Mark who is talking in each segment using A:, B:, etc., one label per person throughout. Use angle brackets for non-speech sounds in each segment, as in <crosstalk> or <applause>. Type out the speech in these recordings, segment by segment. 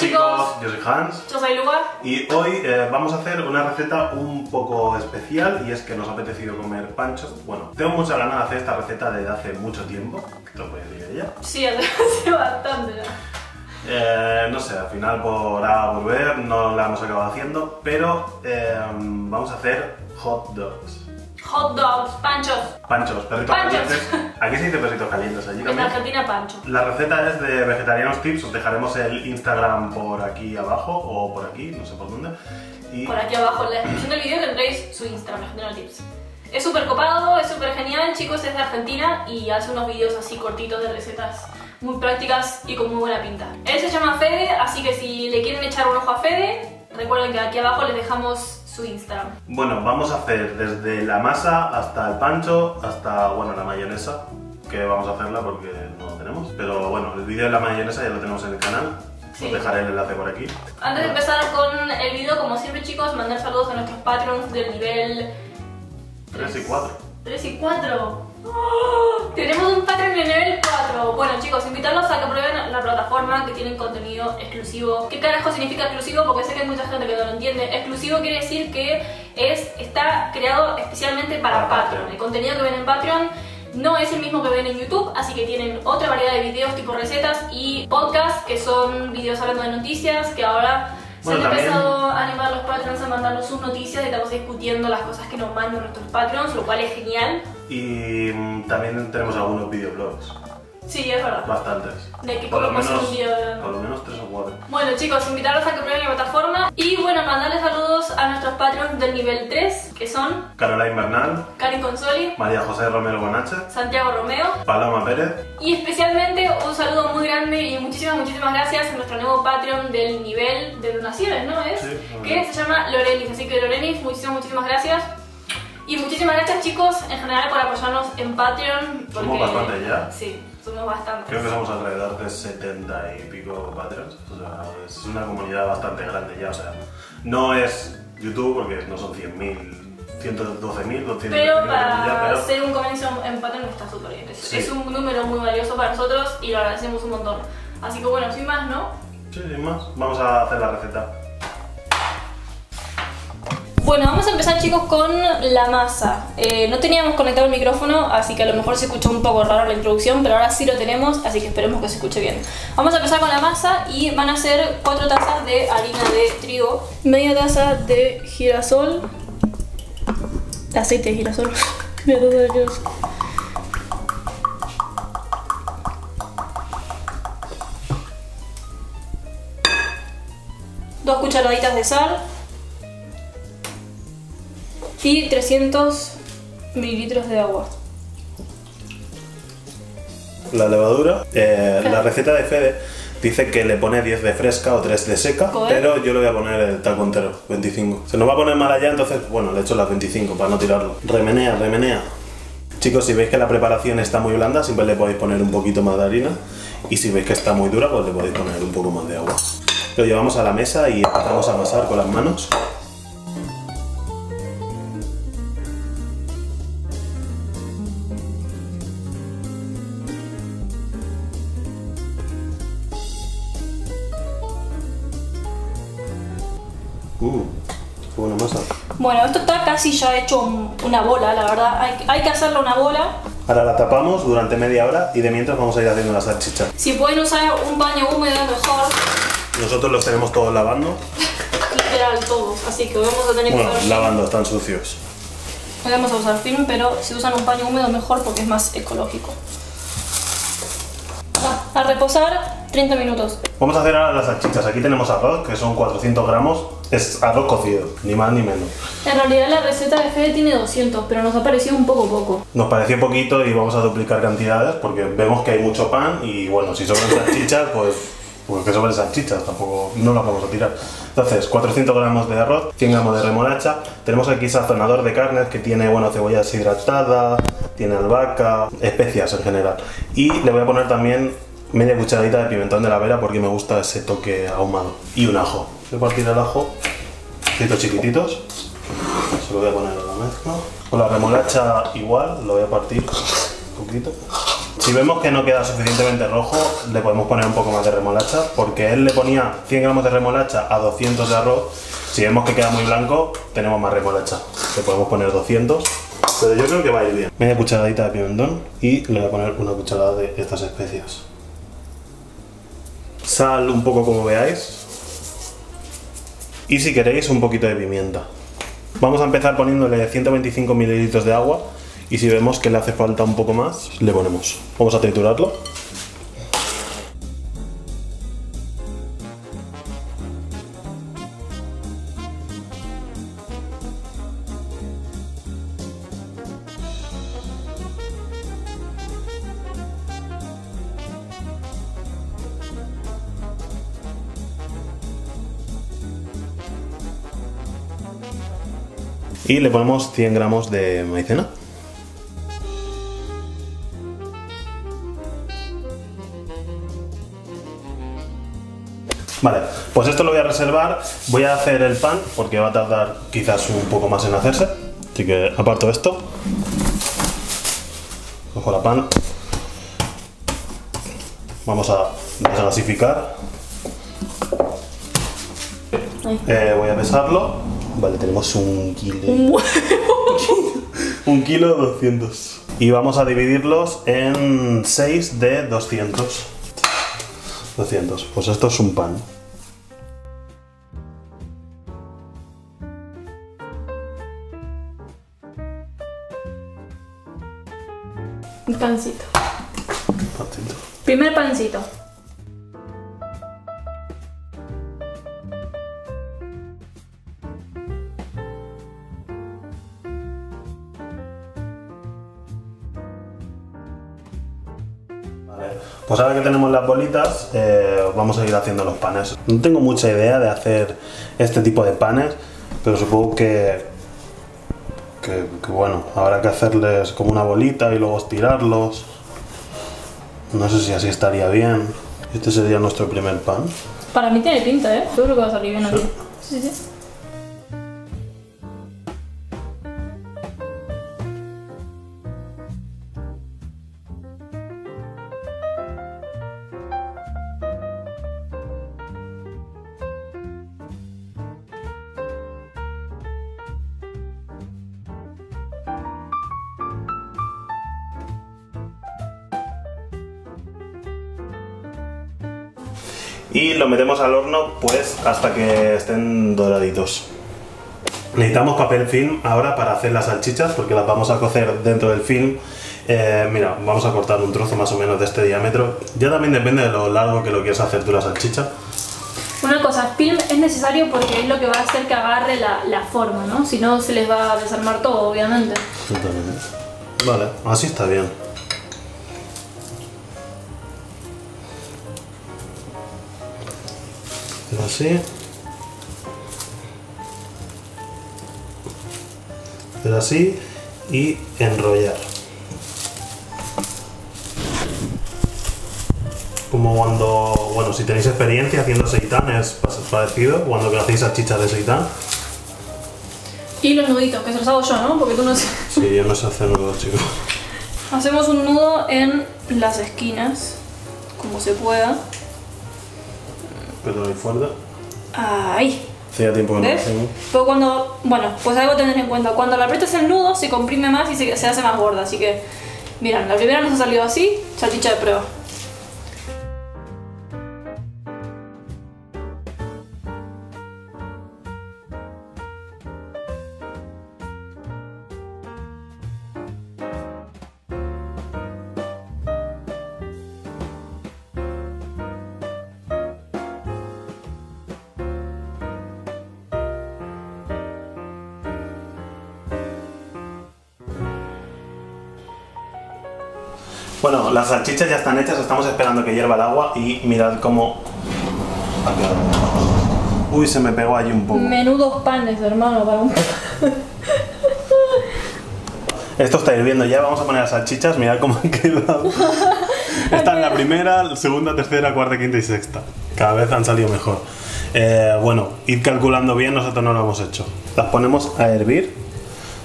A: chicos.
B: yo soy Hans
A: Yo soy Lugar.
B: y hoy eh, vamos a hacer una receta un poco especial y es que nos ha apetecido comer panchos. Bueno, tengo mucha ganas de hacer esta receta desde hace mucho tiempo, que te lo voy a decir ella.
A: Sí, <laughs> hace bastante.
B: Eh, no sé, al final por A B no la hemos acabado haciendo, pero eh, vamos a hacer hot dogs.
A: Hot dogs, panchos.
B: Panchos, perritos
A: Panchos.
B: calientes. <laughs> Aquí se dice perritos calientes, allí
A: En
B: también.
A: Argentina, pancho.
B: La receta es de Vegetarianos Tips, os dejaremos el Instagram por aquí abajo o por aquí, no sé por dónde. Y
A: Por aquí abajo en la descripción del video tendréis su Instagram, General Tips. Es súper copado, es súper genial, chicos, es de Argentina y hace unos videos así cortitos de recetas muy prácticas y con muy buena pinta. Él se llama Fede, así que si le quieren echar un ojo a Fede, recuerden que aquí abajo les dejamos su Instagram.
B: bueno, vamos a hacer desde la masa hasta el pancho, hasta, bueno, la mayonesa, que vamos a hacerla porque no lo tenemos. Pero bueno, el vídeo de la mayonesa ya lo tenemos en el canal,
A: Sí.
B: os dejaré el enlace por aquí.
A: Antes de empezar con el video, como siempre chicos, mandar saludos a nuestros patrons del nivel
B: 3 y 4.
A: 3 y 4. Tenemos un Patreon de nivel 4. Bueno, chicos, invitarlos a que prueben la plataforma, que tienen contenido exclusivo. ¿Qué carajo significa exclusivo? Porque sé que hay mucha gente que no lo entiende. Exclusivo quiere decir que es, está creado especialmente para
B: Para
A: Patreon.
B: Patreon.
A: El contenido que ven en Patreon no es el mismo que ven en YouTube, así que tienen otra variedad de videos tipo recetas y podcasts, que son videos hablando de noticias, que ahora...
B: Bueno,
A: se han empezado a animar los Patreons a mandarnos sus noticias y estamos discutiendo las cosas que nos mandan nuestros Patreons, lo cual es genial.
B: Y mm, también tenemos algunos videoblogs,
A: Sí, es verdad.
B: bastantes.
A: De que
B: Por lo menos,
A: un día.
B: por lo menos 3 o 4.
A: Bueno chicos, invitarlos a que prueben la plataforma y bueno, mandarles saludos a nuestros Patreons del nivel 3, que son
B: Caroline Bernal,
A: Karin Consoli,
B: María José Romero Bonache,
A: Santiago Romeo
B: Paloma Pérez,
A: y especialmente un saludo muy grande y muchísimas, muchísimas gracias a nuestro nuevo Patreon del nivel de donaciones, ¿no es?
B: Sí,
A: que se llama Lorenis, así que Lorenis, muchísimas, muchísimas gracias. Y muchísimas gracias chicos en general por apoyarnos en Patreon.
B: Somos bastantes ya.
A: Sí, somos bastantes.
B: Creo que somos alrededor de 70 y pico Patreons. O sea, es una comunidad bastante grande ya. O sea, no es YouTube porque no son 100.000, 112.000, 200.000.
A: Pero para
B: pero
A: ser un comienzo en Patreon está súper bien. Es,
B: Sí.
A: es un número muy valioso para nosotros y lo agradecemos un montón. Así que bueno, sin más, ¿no?
B: Sí, sin más. Vamos a hacer la receta.
A: Bueno, vamos a empezar chicos con la masa. Eh, no teníamos conectado el micrófono, así que a lo mejor se escuchó un poco raro la introducción, pero ahora sí lo tenemos, así que esperemos que se escuche bien. Vamos a empezar con la masa y van a ser 4 tazas de harina de trigo, media taza de girasol, aceite de girasol, <laughs> media taza de girasol. Dos cucharaditas de sal, y 300 mililitros de agua.
B: La levadura. eh, la receta de Fede dice que le pone 10 de fresca o 3 de seca,
A: Joder.
B: pero yo le voy a poner el taco entero, 25. Se nos va a poner mal allá, entonces, bueno, le echo las 25 para no tirarlo. Remenea, remenea. Chicos, si veis que la preparación está muy blanda, siempre le podéis poner un poquito más de harina. Y si veis que está muy dura, pues le podéis poner un poco más de agua. Lo llevamos a la mesa y empezamos a amasar con las manos. Uh, qué buena masa.
A: Bueno, esto está casi ya hecho un- una bola, la verdad. Hay, hay que hacerle una bola.
B: Ahora la tapamos durante media hora y de mientras vamos a ir haciendo la salchicha.
A: Si pueden usar un paño húmedo, mejor.
B: Nosotros los tenemos todos lavando. <laughs>
A: Literal, todos. Así que vamos a tener que
B: Bueno, lavando, están sucios.
A: Hoy vamos a usar film, pero si usan un paño húmedo, mejor porque es más ecológico. <laughs> A reposar 30 minutos.
B: Vamos a hacer ahora las salchichas. Aquí tenemos arroz, que son 400 gramos. Es arroz cocido, ni más ni menos.
A: En realidad, la receta de Fede tiene 200, pero nos ha parecido un poco poco.
B: Nos pareció poquito y vamos a duplicar cantidades porque vemos que hay mucho pan y bueno, si sobran <laughs> salchichas, pues, pues que sobren salchichas, tampoco no las vamos a tirar. Entonces, 400 gramos de arroz, 100 gramos de remolacha. Tenemos aquí sazonador de carnes que tiene, bueno, cebolla deshidratada, tiene albahaca, especias en general. Y le voy a poner también media cucharadita de pimentón de la vera porque me gusta ese toque ahumado. Y un ajo. Voy a partir el ajo, trocitos chiquititos. Se lo voy a poner en la mezcla. Con la remolacha igual, lo voy a partir un poquito. Si vemos que no queda suficientemente rojo, le podemos poner un poco más de remolacha, porque él le ponía 100 gramos de remolacha a 200 de arroz. Si vemos que queda muy blanco, tenemos más remolacha. Le podemos poner 200, pero yo creo que va a ir bien. Media cucharadita de pimentón y le voy a poner una cucharada de estas especias. Sal un poco como veáis. Y si queréis, un poquito de pimienta. Vamos a empezar poniéndole 125 mililitros de agua y si vemos que le hace falta un poco más, le ponemos. Vamos a triturarlo. Y le ponemos 100 gramos de maicena. Pues esto lo voy a reservar. Voy a hacer el pan porque va a tardar quizás un poco más en hacerse. Así que aparto esto. Cojo la pan. Vamos a desgasificar. Eh, voy a pesarlo. Vale, tenemos un kilo. un <laughs> kilo 200. Y vamos a dividirlos en 6 de 200. 200. Pues esto es un pan.
A: Pancito.
B: Pancito.
A: Primer pancito.
B: Pues ahora que tenemos las bolitas, eh, vamos a ir haciendo los panes. No tengo mucha idea de hacer este tipo de panes, pero supongo que, que, que, bueno, habrá que hacerles como una bolita y luego estirarlos. No sé si así estaría bien. Este sería nuestro primer pan.
A: Para mí tiene pinta, ¿eh? Seguro que va a salir bien aquí. Sí, sí.
B: Y lo metemos al horno pues hasta que estén doraditos. Necesitamos papel film ahora para hacer las salchichas porque las vamos a cocer dentro del film. Eh, mira, vamos a cortar un trozo más o menos de este diámetro. Ya también depende de lo largo que lo quieras hacer tú la salchicha.
A: Una cosa, film es necesario porque es lo que va a hacer que agarre la, la forma, ¿no? Si no, se les va a desarmar todo, obviamente.
B: Exactamente. Vale, así está bien. Así. Hacer así y enrollar. Como cuando, bueno, si tenéis experiencia haciendo seitán es parecido, cuando hacéis salchichas de seitán.
A: Y los nuditos, que se los hago yo, ¿no? Porque tú no sé. <laughs>
B: Sí, yo no sé hacer nudos, chicos.
A: Hacemos un nudo en las esquinas, como se pueda.
B: Pero no hay fuerza.
A: Ahí.
B: Hacía tiempo que no
A: ¿Ves?
B: hacemos.
A: Pero cuando, bueno, pues algo a tener en cuenta. Cuando la aprietas el nudo, se comprime más y se, se hace más gorda. Así que, miren, la primera nos ha salido así, salchicha de prueba.
B: Bueno, las salchichas ya están hechas, estamos esperando que hierva el agua y mirad cómo. Uy, se me pegó allí un poco.
A: Menudos panes, hermano, para un... <laughs> <laughs>
B: Esto está hirviendo ya, vamos a poner las salchichas, mirad cómo han quedado. <laughs> Está en la primera, segunda, tercera, cuarta, quinta y sexta. Cada vez han salido mejor. Eh, bueno, id calculando bien, nosotros no lo hemos hecho. Las ponemos a hervir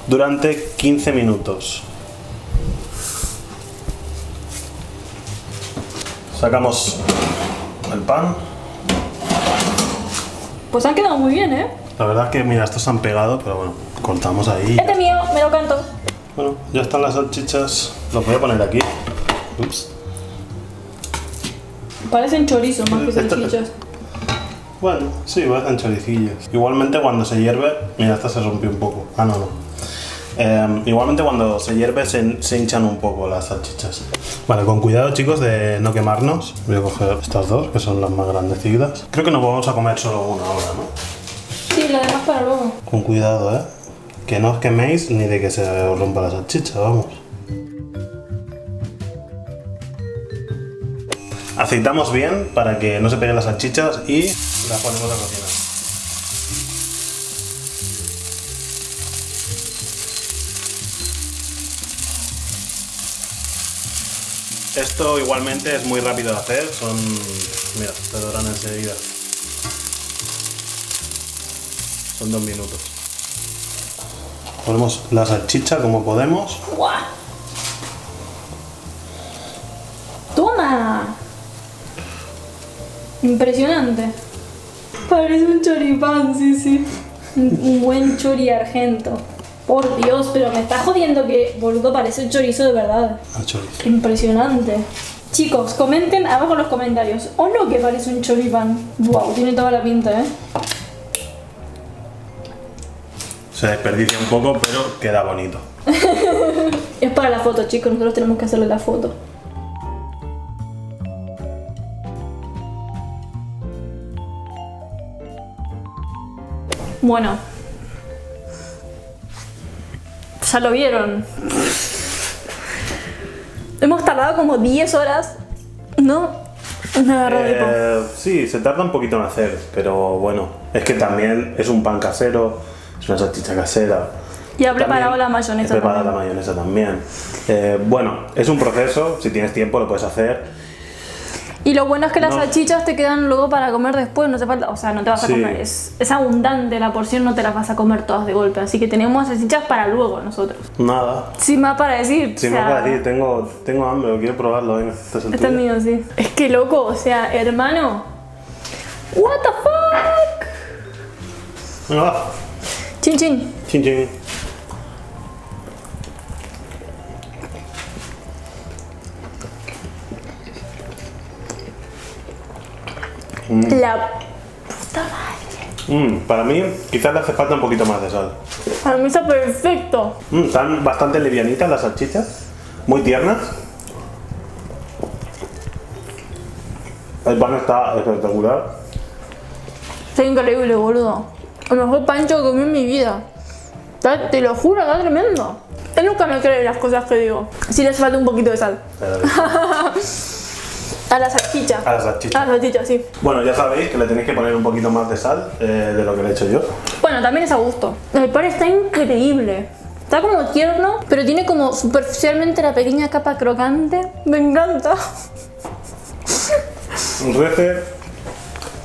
B: durante 15 minutos. Sacamos el pan.
A: Pues han quedado muy bien, ¿eh?
B: La verdad es que, mira, estos se han pegado, pero bueno, cortamos ahí.
A: Este es mío, me lo canto.
B: Bueno, ya están las salchichas. Los voy a poner aquí. Ups.
A: Parecen chorizos más que
B: Esto-
A: salchichas.
B: Bueno, sí, parecen choricillos. Igualmente cuando se hierve, mira, esta se rompió un poco. Ah, no, no. Eh, igualmente cuando se hierve se, se hinchan un poco las salchichas. Vale, con cuidado chicos de no quemarnos. Voy a coger estas dos, que son las más grandecidas. Creo que nos vamos a comer solo una ahora, ¿no?
A: Sí, lo demás para luego.
B: Con cuidado, ¿eh? Que no os queméis ni de que se os rompa la salchicha, vamos. Aceitamos bien para que no se peguen las salchichas y las ponemos a cocinar. Esto igualmente es muy rápido de hacer, son... Mira, se doran enseguida. Son dos minutos. Ponemos la salchicha como podemos.
A: ¡Guau! ¡Toma! Impresionante. Parece un choripán, sí, sí. Un, un buen chori argento. Por Dios, pero me está jodiendo que, boludo, parece un chorizo de verdad.
B: al chorizo.
A: Impresionante. Chicos, comenten abajo en los comentarios. ¿O no que parece un choripán? Wow, tiene toda la pinta, ¿eh?
B: Se desperdicia un poco, pero queda bonito. <laughs>
A: Es para la foto, chicos. Nosotros tenemos que hacerle la foto. Bueno. Ya lo vieron. Hemos tardado como 10 horas, ¿no? El pan.
B: Eh, sí, se tarda un poquito en hacer, pero bueno, es que también es un pan casero, es una salchicha casera.
A: Y ha preparado
B: También
A: la mayonesa
B: He preparado
A: también.
B: la mayonesa también. Eh, bueno, es un proceso, si tienes tiempo lo puedes hacer.
A: Y lo bueno es que las
B: No.
A: salchichas te quedan luego para comer después, no te falta, o sea, no te vas a comer, es, es abundante la porción, no te las vas a comer todas de golpe, así que tenemos salchichas para luego nosotros.
B: Nada.
A: Sin más para decir.
B: Si
A: o
B: me
A: sea,
B: vas a decir, tengo, tengo hambre, quiero probarlo, venga, este es el
A: Este es
B: tuyo.
A: mío, sí. Es que loco, o sea, hermano. What the fuck?
B: Venga, va.
A: Chin chin.
B: Chin, chin.
A: La puta madre.
B: Mm, para mí, quizás le hace falta un poquito más de sal.
A: Para mí está perfecto.
B: Mm, están bastante livianitas las salchichas, muy tiernas. El pan está espectacular.
A: Está increíble, boludo. El mejor pancho que comí en mi vida. Está- Te lo juro, está tremendo. Él nunca me cree las cosas que digo. Sí le hace falta un poquito de sal. <laughs> A la salchicha.
B: A la salchicha.
A: A la salchicha, sí.
B: Bueno, ya sabéis que le tenéis que poner un poquito más de sal eh, de lo que le he hecho yo.
A: Bueno, también es a gusto. El pan está increíble. Está como tierno, pero tiene como superficialmente la pequeña capa crocante. Me encanta.
B: Un rece,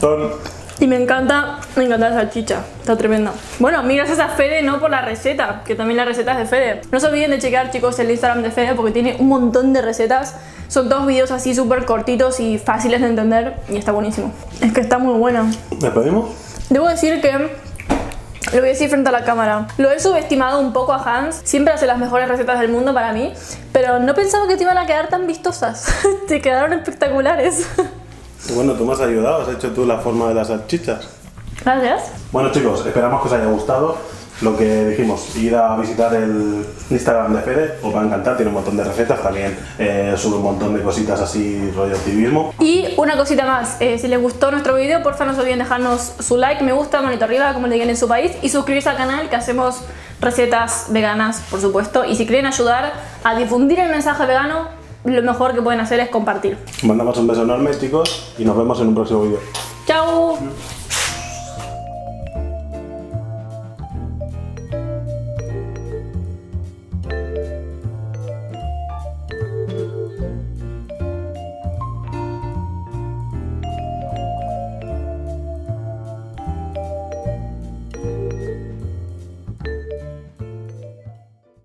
B: ton.
A: Y me encanta, me encanta la salchicha. Está tremenda. Bueno, mil gracias a Fede, no por la receta, que también la receta es de Fede. No se olviden de checar, chicos, el Instagram de Fede porque tiene un montón de recetas. Son dos videos así súper cortitos y fáciles de entender y está buenísimo. Es que está muy buena.
B: ¿Me pedimos?
A: Debo decir que lo voy a decir frente a la cámara. Lo he subestimado un poco a Hans. Siempre hace las mejores recetas del mundo para mí. Pero no pensaba que te iban a quedar tan vistosas. <laughs> te quedaron espectaculares.
B: Bueno, tú me has ayudado, has hecho tú la forma de las salchichas.
A: Gracias.
B: Bueno chicos, esperamos que os haya gustado lo que dijimos, ir a visitar el Instagram de Fede, os va a encantar, tiene un montón de recetas, también eh, sube un montón de cositas así, rollo activismo.
A: Y una cosita más, eh, si les gustó nuestro video, porfa no se olviden dejarnos su like, me gusta, manito arriba, como le digan en su país, y suscribirse al canal que hacemos recetas veganas, por supuesto. Y si quieren ayudar a difundir el mensaje vegano, lo mejor que pueden hacer es compartir.
B: Mandamos un beso enorme chicos y nos vemos en un próximo vídeo.
A: ¡Chao!